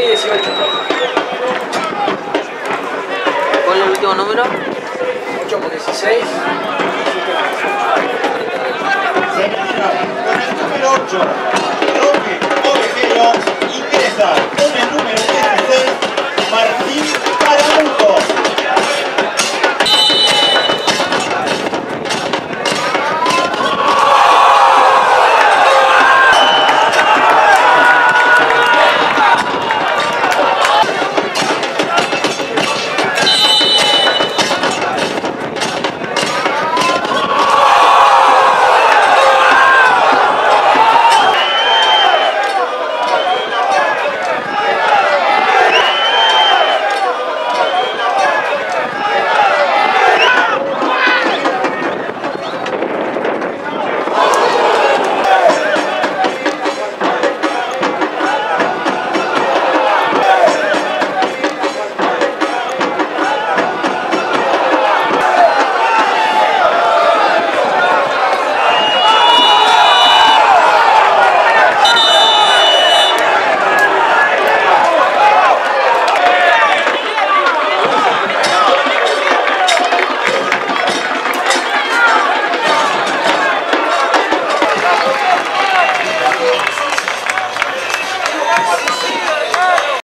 ¿Cuál es el último número? 8 por 16. Con el número 8, Roque Ovejero ingresa con el